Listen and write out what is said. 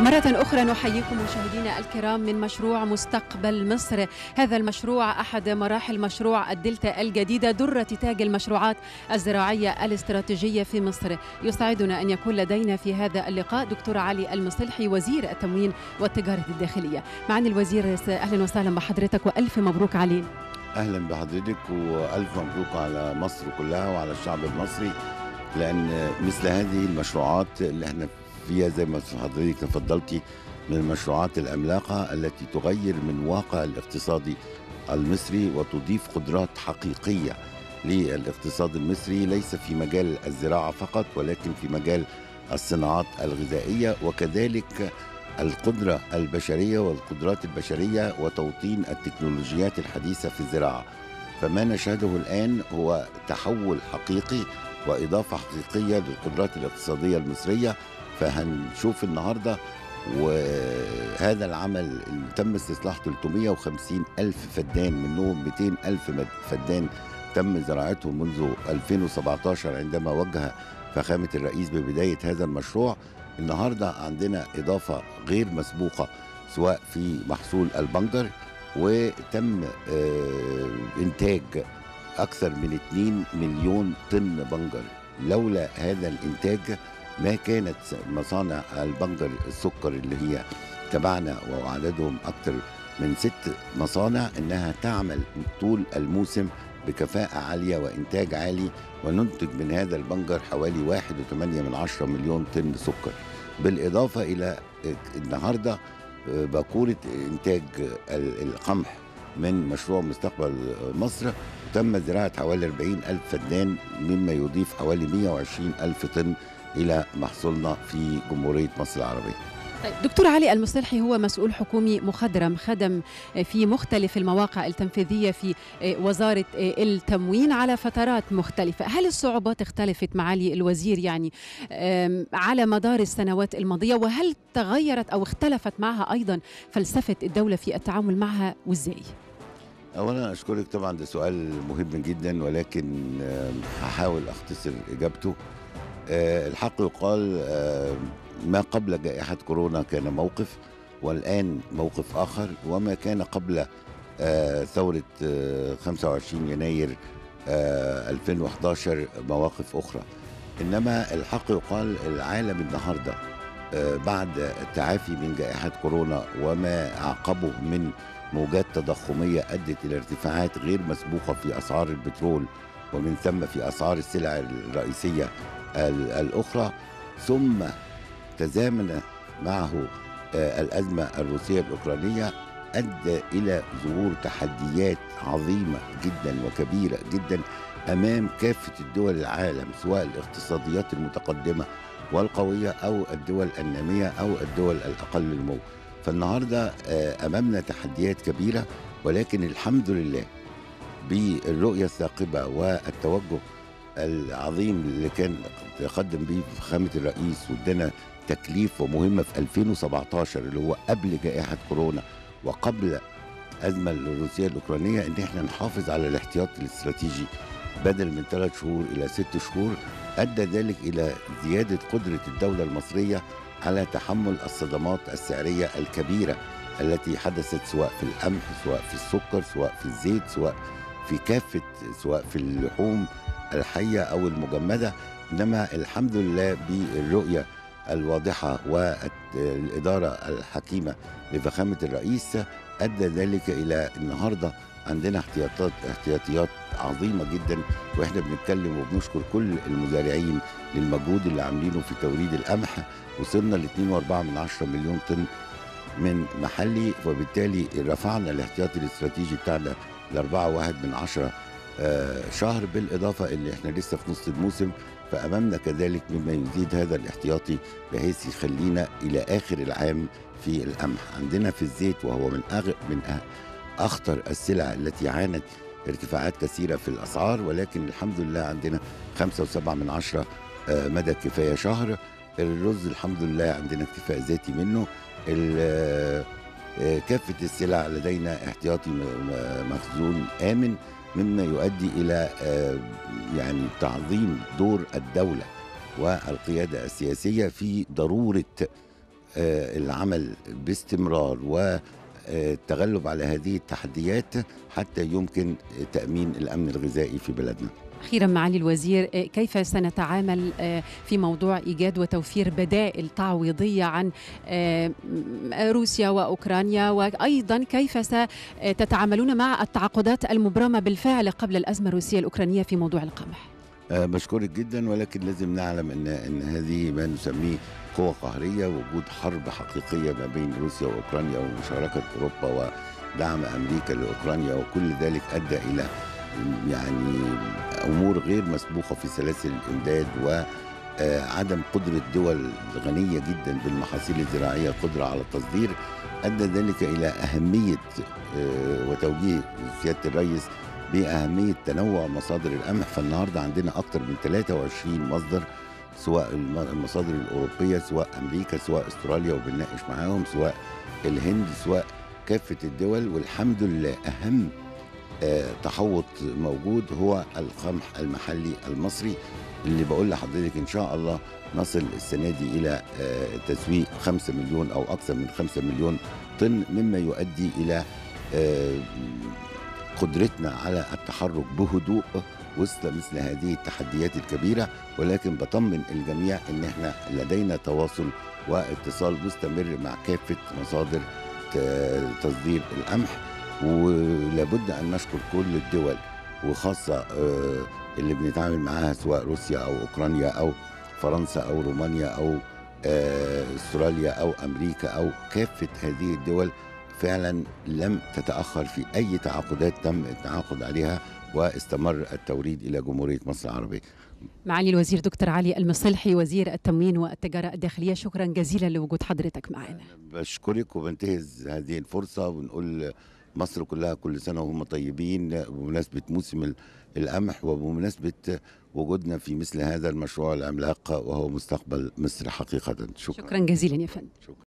مرة أخرى نحييكم مشاهدينا الكرام من مشروع مستقبل مصر. هذا المشروع أحد مراحل مشروع الدلتا الجديدة درة تاج المشروعات الزراعية الاستراتيجية في مصر. يسعدنا أن يكون لدينا في هذا اللقاء دكتور علي المصلحي وزير التموين والتجارة الداخلية. معنا الوزير أهلا وسهلا بحضرتك وألف مبروك علينا أهلا بحضرتك وألف مبروك على مصر كلها وعلى الشعب المصري لأن مثل هذه المشروعات اللي إحنا فيها زي ما حضرتك تفضلتي من المشروعات العملاقة التي تغير من واقع الاقتصادي المصري وتضيف قدرات حقيقية للاقتصاد المصري ليس في مجال الزراعة فقط ولكن في مجال الصناعات الغذائية وكذلك القدرة البشرية والقدرات البشرية وتوطين التكنولوجيات الحديثة في الزراعة. فما نشهده الآن هو تحول حقيقي وإضافة حقيقية للقدرات الاقتصادية المصرية فهنشوف النهاردة وهذا العمل اللي تم استصلاح 350 ألف فدان منهم 200 ألف فدان تم زراعتهم منذ 2017 عندما وجه فخامة الرئيس ببداية هذا المشروع. النهارده عندنا إضافة غير مسبوقة سواء في محصول البنجر وتم آه، إنتاج أكثر من 2 مليون طن بنجر. لولا هذا الإنتاج ما كانت مصانع البنجر السكر اللي هي تبعنا وعددهم أكثر من ست مصانع إنها تعمل طول الموسم بكفاءة عالية وإنتاج عالي وننتج من هذا البنجر حوالي 1.8 من عشرة مليون طن سكر. بالإضافة إلى النهاردة باكورة إنتاج القمح من مشروع مستقبل مصر تم زراعة حوالي 40 ألف فدان مما يضيف حوالي 120 ألف طن إلى محصولنا في جمهورية مصر العربية. طيب دكتور علي المصلحي هو مسؤول حكومي مخضرم خدم في مختلف المواقع التنفيذية في وزارة التموين على فترات مختلفة. هل الصعوبات اختلفت معالي الوزير يعني على مدار السنوات الماضية؟ وهل تغيرت أو اختلفت معها أيضا فلسفة الدولة في التعامل معها وإزاي؟ اولا أشكرك طبعا ده سؤال مهم جدا ولكن هحاول أختصر إجابته. الحق يقال ما قبل جائحة كورونا كان موقف والآن موقف آخر وما كان قبل ثورة 25 يناير 2011 مواقف أخرى. إنما الحق يقال العالم النهاردة بعد التعافي من جائحة كورونا وما عقبه من موجات تضخمية أدت إلى ارتفاعات غير مسبوقة في أسعار البترول ومن ثم في أسعار السلع الرئيسية الأخرى ثم تزامن معه الأزمة الروسية الأوكرانية أدى إلى ظهور تحديات عظيمة جدا وكبيرة جدا أمام كافة الدول العالم سواء الاقتصاديات المتقدمة والقوية أو الدول النامية أو الدول الأقل نمو فالنهاردة أمامنا تحديات كبيرة ولكن الحمد لله بالرؤية الثاقبة والتوجه العظيم اللي كان تقدم به فخامة الرئيس وادانا تكليف ومهمة في 2017 اللي هو قبل جائحة كورونا وقبل الازمه الروسية الأوكرانية إن إحنا نحافظ على الاحتياط الاستراتيجي بدل من ثلاث شهور إلى ست شهور أدى ذلك إلى زيادة قدرة الدولة المصرية على تحمل الصدمات السعرية الكبيرة التي حدثت سواء في القمح سواء في السكر سواء في الزيت سواء في كافة سواء في اللحوم الحية أو المجمدة إنما الحمد لله بالرؤية الواضحة والإدارة الحكيمة لفخامة الرئيس. أدى ذلك إلى النهاردة عندنا احتياطات احتياطيات عظيمة جدا وإحنا بنتكلم وبنشكر كل المزارعين للمجهود اللي عاملينه في توريد القمح. وصلنا ل 2.4 من 10 مليون طن من محلي وبالتالي رفعنا الاحتياطي الاستراتيجي بتاعنا ل 4.1 من 10 شهر بالإضافة اللي إحنا لسه في نص الموسم. فأمامنا كذلك مما يزيد هذا الاحتياطي بحيث يخلينا إلى آخر العام في القمح. عندنا في الزيت وهو من أغ... من أخطر السلع التي عانت ارتفاعات كثيرة في الأسعار ولكن الحمد لله عندنا خمسة وسبعة من عشرة مدى كفاية شهر. الرز الحمد لله عندنا اكتفاء ذاتي منه. كافة السلع لدينا احتياطي مخزون آمن مما يؤدي إلى يعني تعظيم دور الدولة والقيادة السياسية في ضرورة العمل باستمرار والتغلب على هذه التحديات حتى يمكن تأمين الأمن الغذائي في بلدنا. أخيرا معالي الوزير كيف سنتعامل في موضوع إيجاد وتوفير بدائل تعويضية عن روسيا وأوكرانيا؟ وأيضا كيف ستتعاملون مع التعاقدات المبرمة بالفعل قبل الأزمة الروسية الأوكرانية في موضوع القمح؟ بشكرك جدا ولكن لازم نعلم إن إن هذه ما نسميه قوة قهرية وجود حرب حقيقية ما بين روسيا وأوكرانيا ومشاركة أوروبا ودعم أمريكا لأوكرانيا وكل ذلك أدى إلى يعني أمور غير مسبوقة في سلاسل الإمداد وعدم قدرة دول غنية جدا بالمحاصيل الزراعية القدره على التصدير أدى ذلك إلى أهمية وتوجيه سيادة الرئيس بأهمية تنوع مصادر القمح فالنهاردة عندنا أكثر من 23 مصدر سواء المصادر الأوروبية سواء أمريكا سواء أستراليا وبنناقش معاهم سواء الهند سواء كافة الدول. والحمد لله آه تحوط موجود هو القمح المحلي المصري اللي بقول لحضرتك إن شاء الله نصل السنة دي إلى آه تسويق 5 مليون أو أكثر من 5 مليون طن مما يؤدي إلى آه قدرتنا على التحرك بهدوء وسط مثل هذه التحديات الكبيرة. ولكن بطمن الجميع إن إحنا لدينا تواصل واتصال مستمر مع كافة مصادر تصدير القمح. ولابد أن نشكر كل الدول وخاصة اللي بنتعامل معاها سواء روسيا أو أوكرانيا أو فرنسا أو رومانيا أو أستراليا أو أمريكا أو كافة هذه الدول فعلا لم تتأخر في أي تعاقدات تم التعاقد عليها واستمر التوريد إلى جمهورية مصر العربية. معالي الوزير دكتور علي المصلحي وزير التموين والتجارة الداخلية شكرا جزيلا لوجود حضرتك معنا. بشكرك وبنتهز هذه الفرصة ونقول مصر كلها كل سنة وهم طيبين بمناسبة موسم القمح وبمناسبة وجودنا في مثل هذا المشروع العملاق وهو مستقبل مصر حقيقة. شكرا, شكرا جزيلا يا فندم.